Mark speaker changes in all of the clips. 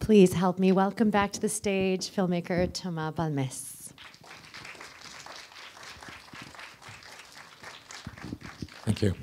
Speaker 1: Please help me welcome back to the stage filmmaker Thomas Balmès.
Speaker 2: Thank you.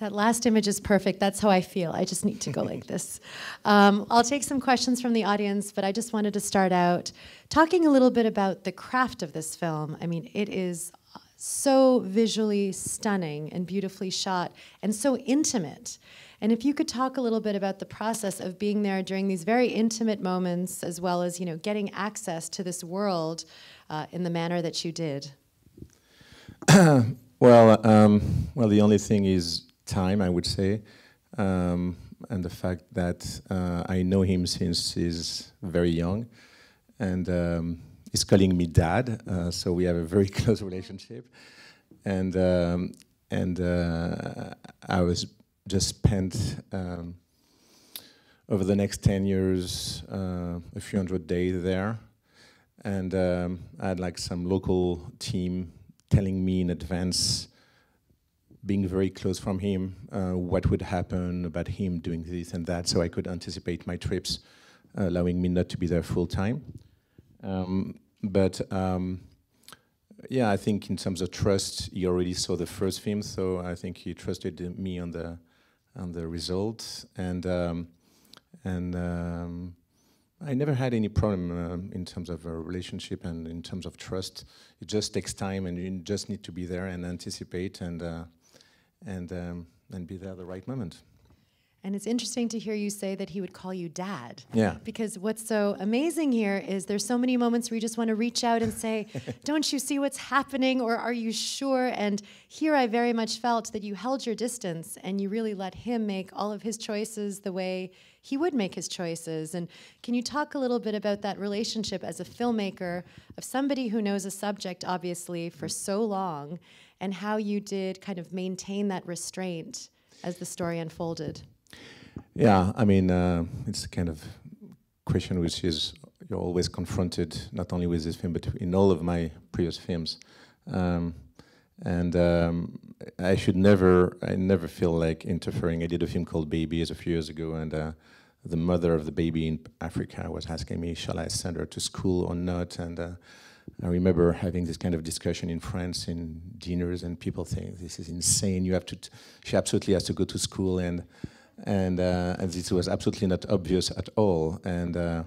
Speaker 1: That last image is perfect. That's how I feel. I just need to go like this. Um, I'll take some questions from the audience, but I just wanted to start out talking a little bit about the craft of this film. I mean, it is so visually stunning and beautifully shot and so intimate. And if you could talk a little bit about the process of being there during these very intimate moments, as well as you know getting access to this world uh, in the manner that you did.
Speaker 2: well, um, well, the only thing is time, I would say, um, and the fact that uh, I know him since he's very young, and um, he's calling me dad, uh, so we have a very close relationship, and um, and uh, I was just spent um, over the next ten years uh, a few hundred days there, and um, I had like some local team telling me in advance being very close from him, uh, what would happen about him doing this and that, so I could anticipate my trips, allowing me not to be there full time. Um, but um, yeah, I think in terms of trust, he already saw the first film, so I think he trusted me on the on the result, and um, and um, I never had any problem uh, in terms of a relationship and in terms of trust. It just takes time, and you just need to be there and anticipate and. Uh, and um, and be there at the right moment.
Speaker 1: And it's interesting to hear you say that he would call you dad.
Speaker 2: Yeah.
Speaker 1: Because what's so amazing here is there's so many moments where you just want to reach out and say, Don't you see what's happening? Or are you sure? And here I very much felt that you held your distance and you really let him make all of his choices the way he would make his choices. And can you talk a little bit about that relationship as a filmmaker of somebody who knows a subject, obviously, for so long? and how you did kind of maintain that restraint as the story unfolded.
Speaker 2: Yeah, I mean, uh, it's a kind of question which is you're always confronted not only with this film but in all of my previous films. Um, and um, I should never, I never feel like interfering. I did a film called Babies a few years ago, and uh, the mother of the baby in Africa was asking me, "Shall I send her to school or not?" And uh, I remember having this kind of discussion in France in dinners, and people saying, "This is insane. You have to. she absolutely has to go to school." And and uh, and this was absolutely not obvious at all. And uh,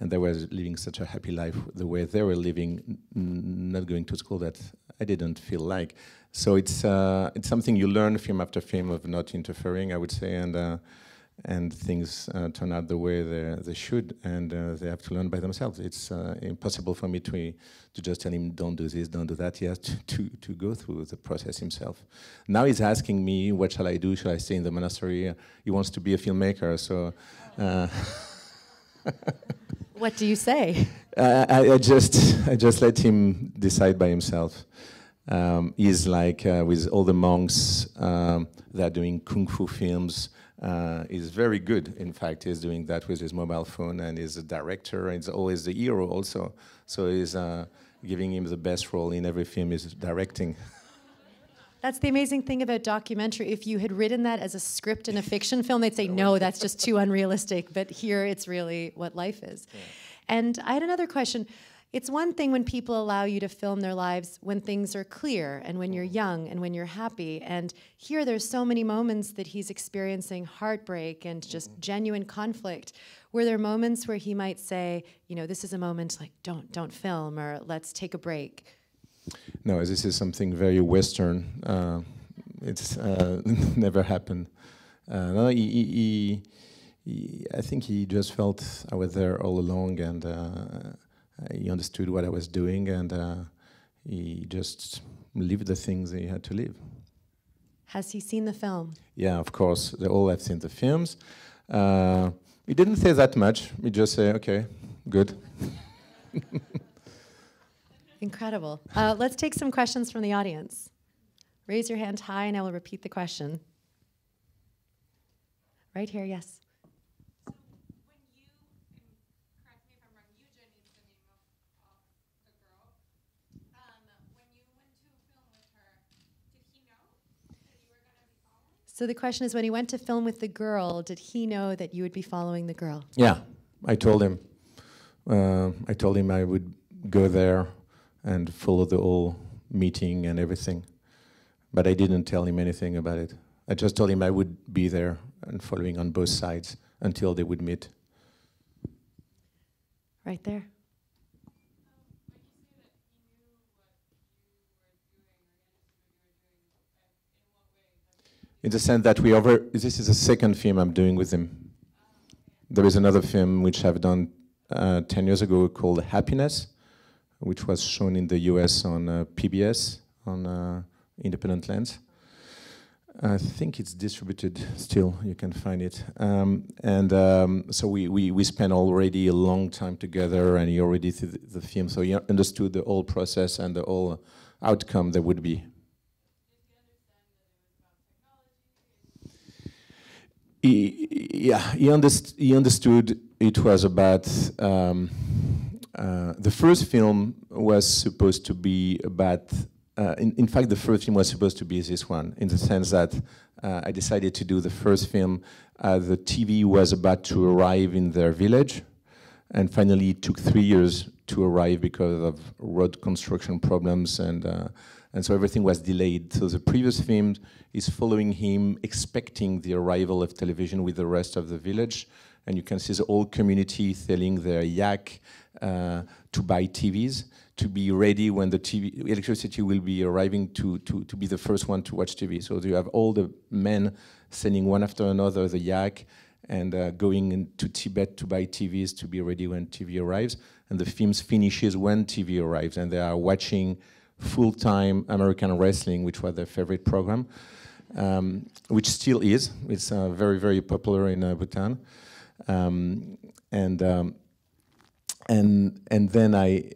Speaker 2: and they were living such a happy life the way they were living, not going to school that I didn't feel like. So it's uh, it's something you learn film after film of not interfering, I would say, and uh, and things uh, turn out the way they, they should, and uh, they have to learn by themselves. It's uh, impossible for me to, to just tell him, don't do this, don't do that. He has to, to, to go through the process himself. Now he's asking me, what shall I do? Shall I stay in the monastery? He wants to be a filmmaker, so. Uh,
Speaker 1: what do you say?
Speaker 2: I, I, just, I just let him decide by himself. Um, he's like uh, with all the monks um, that are doing kung fu films uh, is very good. In fact, he's doing that with his mobile phone and is a director and he's always the hero also. So he's uh, giving him the best role in every film he's directing.
Speaker 1: That's the amazing thing about documentary. If you had written that as a script in a fiction film, they'd say, no, that's just too unrealistic. But here it's really what life is. Yeah. And I had another question. It's one thing when people allow you to film their lives when things are clear and when you're young and when you're happy. And here there's so many moments that he's experiencing heartbreak and just mm-hmm. genuine conflict. Were there moments where he might say, you know, this is a moment like don't don't film or let's take a break?
Speaker 2: No, this is something very Western. Uh, it's uh, never happened. Uh, no, he, he, he, I think he just felt I was there all along and uh, he understood what I was doing and uh, he just lived the things he had to live.
Speaker 1: Has he seen the film?
Speaker 2: Yeah, of course. They all have seen the films. Uh, he didn't say that much. He just said, okay, good.
Speaker 1: Incredible. Uh, let's take some questions from the audience. Raise your hand high and I will repeat the question. Right here, yes. So the question is when he went to film with the girl, did he know that you would be following the girl?
Speaker 2: Yeah. I told him. Uh, I told him I would go there and follow the whole meeting and everything. But I didn't tell him anything about it. I just told him I would be there and following on both sides until they would meet.
Speaker 1: Right there.
Speaker 2: In the sense that we over, this is the second film I'm doing with him. There is another film which I've done uh, 10 years ago called Happiness, which was shown in the US on uh, PBS, on uh, Independent Lens. I think it's distributed still, you can find it. Um, and um, so we, we, we spent already a long time together and he already did the, the film, so he understood the whole process and the whole outcome there would be. He, yeah, he, underst he understood it was about um, uh, the first film was supposed to be about uh, in, in, fact, the first film was supposed to be this one, in the sense that uh, I decided to do the first film. Uh, the TV was about to arrive in their village, and finally it took three years to arrive because of road construction problems, and uh, and so everything was delayed. So the previous film is following him, expecting the arrival of television with the rest of the village, and you can see the whole community selling their yak uh, to buy TVs to be ready when the TV electricity will be arriving to, to, to be the first one to watch TV. So you have all the men sending one after another the yak and uh, going into Tibet to buy TVs to be ready when TV arrives. And the film finishes when TV arrives, and they are watching full-time American wrestling, which was their favorite program, um, which still is. It's uh, very, very popular in uh, Bhutan. Um, and um, and and then I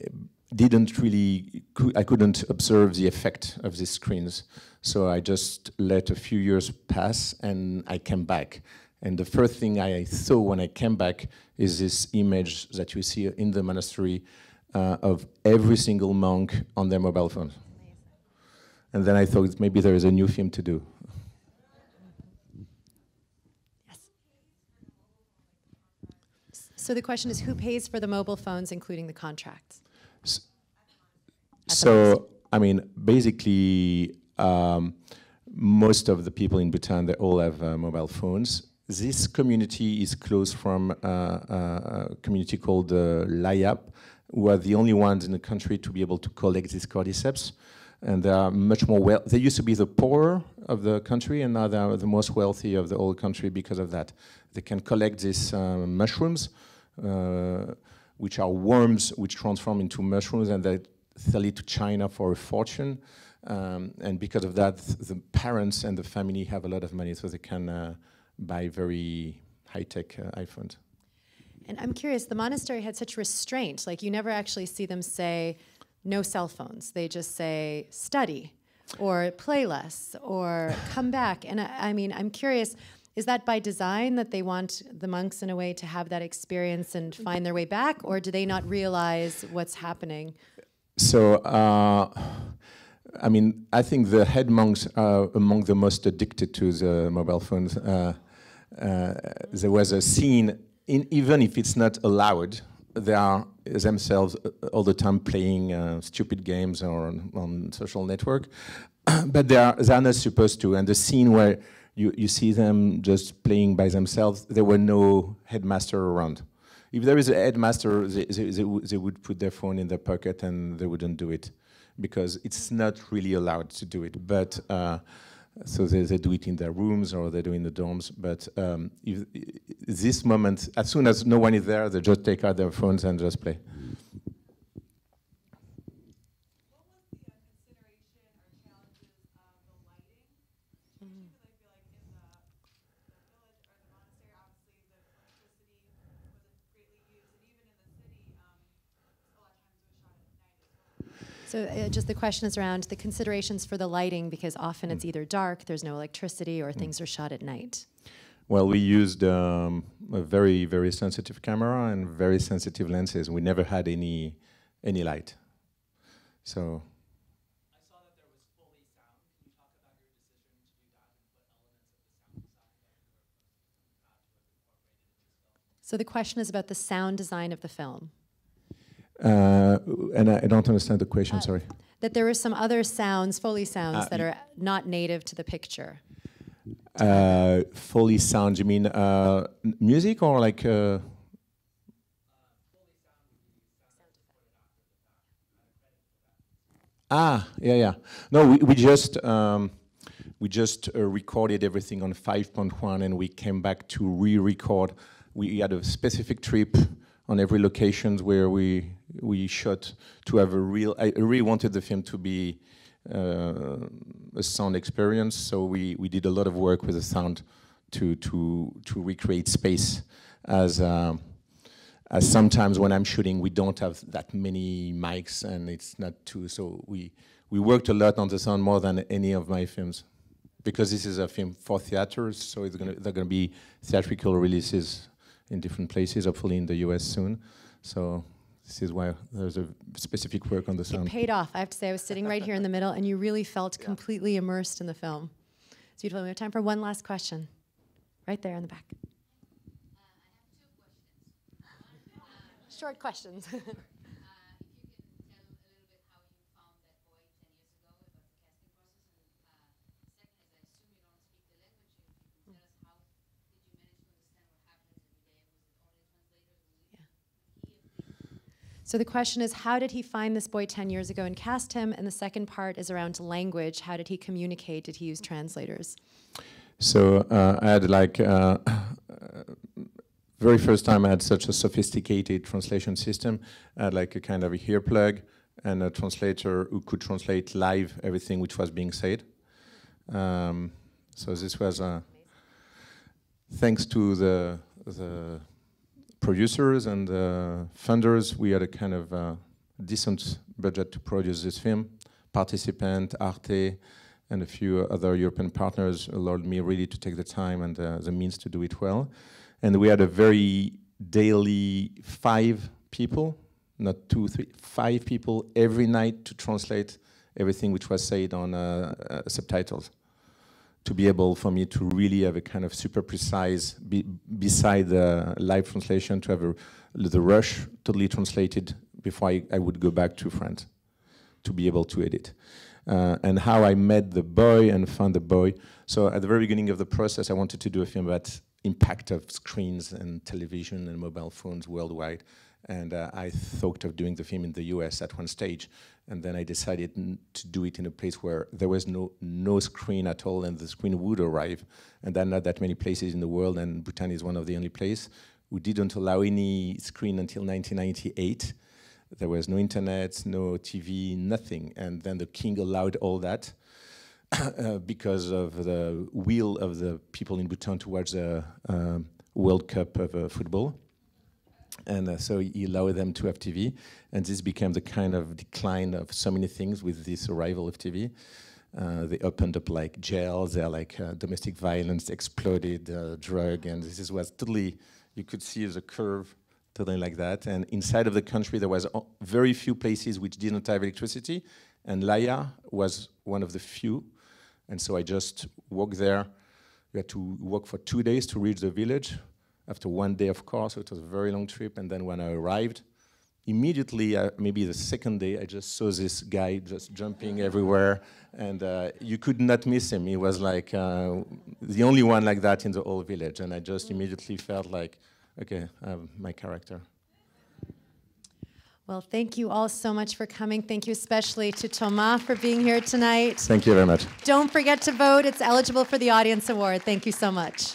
Speaker 2: didn't really, I couldn't observe the effect of these screens. So I just let a few years pass and I came back. And the first thing I saw when I came back is this image that you see in the monastery uh, of every single monk on their mobile phone. And then I thought maybe there is a new film to do.
Speaker 1: Yes. So the question is who pays for the mobile phones, including the contracts?
Speaker 2: So, I mean, basically, um, most of the people in Bhutan, they all have uh, mobile phones. This community is close from uh, uh, a community called uh, Layap, who are the only ones in the country to be able to collect these cordyceps. And they are much more well. They used to be the poorer of the country, and now they are the most wealthy of the whole country because of that. They can collect these um, mushrooms, uh, which are worms which transform into mushrooms, and they sell it to China for a fortune. Um, and because of that, the parents and the family have a lot of money, so they can uh, buy very high-tech uh, iPhones.
Speaker 1: And I'm curious, the monastery had such restraint. Like you never actually see them say, no cell phones. They just say, study, or play less, or come back. And I, I mean, I'm curious, is that by design that they want the monks in a way to have that experience and find their way back, or do they not realize what's happening?
Speaker 2: So, uh, I mean, I think the head monks are among the most addicted to the mobile phones. Uh, uh, there was a scene, in, even if it's not allowed, they are themselves uh, all the time playing uh, stupid games or on, on social network, but they are, they are not supposed to. And the scene where you, you see them just playing by themselves, there were no headmaster around if there is a headmaster, they, they, they, they, would put their phone in their pocket and they wouldn't do it because it's not really allowed to do it. But uh, so they, they, do it in their rooms or they do it in the dorms. But um, if, this moment, as soon as no one is there, they just take out their phones and just play.
Speaker 1: So uh, just the question is around the considerations for the lighting, because often mm. it's either dark, there's no electricity, or mm. things are shot at night.
Speaker 2: Well, we used um, a very, very sensitive camera and very sensitive lenses. We never had any any light. So
Speaker 1: So the question is about the sound design of the film.
Speaker 2: Uh, and I, I don't understand the question, sorry.
Speaker 1: That there are some other sounds, Foley sounds,
Speaker 2: Ah,
Speaker 1: that are not native to the picture.
Speaker 2: Uh, Foley sounds, you mean uh, music or like. Uh, ah, yeah, yeah. No, we, we just. Um, we just uh, recorded everything on 5.1 and we came back to re-record. We had a specific trip on every locations where we we shot to have a real. I really wanted the film to be uh, a sound experience, so we, we did a lot of work with the sound to to to recreate space as. Um, as sometimes when I'm shooting, we don't have that many mics, and it's not too. So we we worked a lot on the sound more than any of my films, because this is a film for theaters. So it's gonna they're gonna be theatrical releases in different places, hopefully in the US soon. So this is why there's a specific work on the
Speaker 1: It paid off. I have to say, I was sitting right here in the middle, and you really felt completely immersed in the film. It's beautiful. We have time for one last question. Right there in the back. Short questions.
Speaker 3: Uh, if you can tell a little bit how you found that boy 10 years ago about the casting process. And uh, second is, I assume you don't speak the language. If you can tell us how did you manage to understand what happens every day? Was it only translators? Was it
Speaker 1: So the question is, how did he find this boy 10 years ago and cast him? And the second part is around language. How did he communicate? Did he use translators?
Speaker 2: So uh, I had like uh, very first time I had such a sophisticated translation system. I had like a kind of a ear plug and a translator who could translate live everything which was being said. Um, so this was uh, thanks to the the producers and the funders. We had a kind of uh, decent budget to produce this film. Participant, Arte, and a few other European partners allowed me really to take the time and uh, the means to do it well. And we had a very daily five people, not two, three, five people every night to translate everything which was said on uh, uh, subtitles. To be able for me to really have a kind of super precise, be, beside the live translation, to have a, the rush totally translated before I, I would go back to France to be able to edit. Uh, and how I met the boy and found the boy. So at the very beginning of the process, I wanted to do a film about impact of screens and television and mobile phones worldwide. And uh, I thought of doing the film in the US at one stage. And then I decided to do it in a place where there was no, no screen at all and the screen would arrive. And there are not that many places in the world, and Bhutan is one of the only places. We didn't allow any screen until 1998 there was no internet, no TV, nothing. And then the king allowed all that uh, because of the will of the people in Bhutan to watch the um, World Cup of uh, football. And uh, so he allowed them to have TV. And this became the kind of decline of so many things with this arrival of TV. Uh, they opened up like jails, they're like uh, domestic violence exploded, uh, drug, and this is was totally, you could see the curve totally like that. And inside of the country, there was very few places which didn't have electricity, and Laya was one of the few. And so I just walked there. We had to walk for two days to reach the village. After one day of car, so it was a very long trip. And then when I arrived, immediately, uh, maybe the second day, I just saw this guy just jumping everywhere, and uh, you could not miss him. He was like uh, the only one like that in the whole village, and I just immediately felt like, okay, I have my character.
Speaker 1: Well, thank you all so much for coming. Thank you especially to Thomas for being here tonight.
Speaker 2: Thank you very much.
Speaker 1: Don't forget to vote. It's eligible for the Audience Award. Thank you so much.